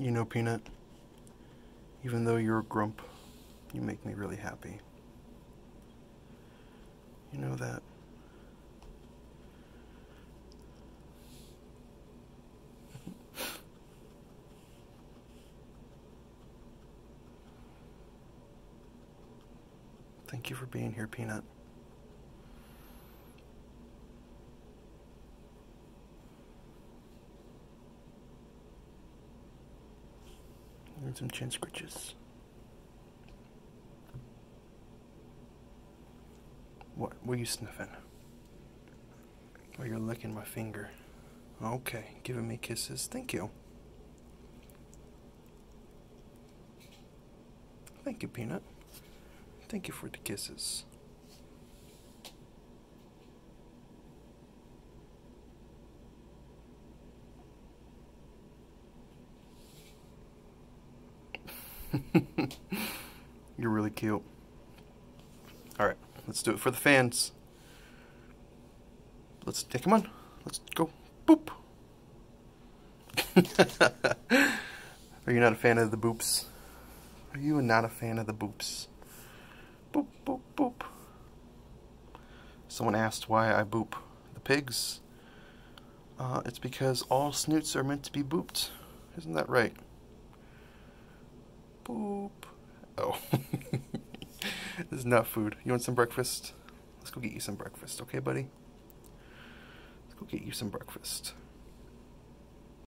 You know, Peanut, even though you're a grump, you make me really happy. You know that? Thank you for being here, Peanut. And some chin scratches. What were you sniffing? Oh, you're licking my finger. Okay, giving me kisses. Thank you. Thank you, Peanut. Thank you for the kisses. You're really cute. Alright, let's do it for the fans. Let's take come on. Let's go. Boop. Are you not a fan of the boops? Are you not a fan of the boops? Boop, boop, boop. Someone asked why I boop the pigs. Uh, it's because all snoots are meant to be booped. Isn't that right? Boop. This is not food. You want some breakfast? Let's go get you some breakfast, okay, buddy? Let's go get you some breakfast.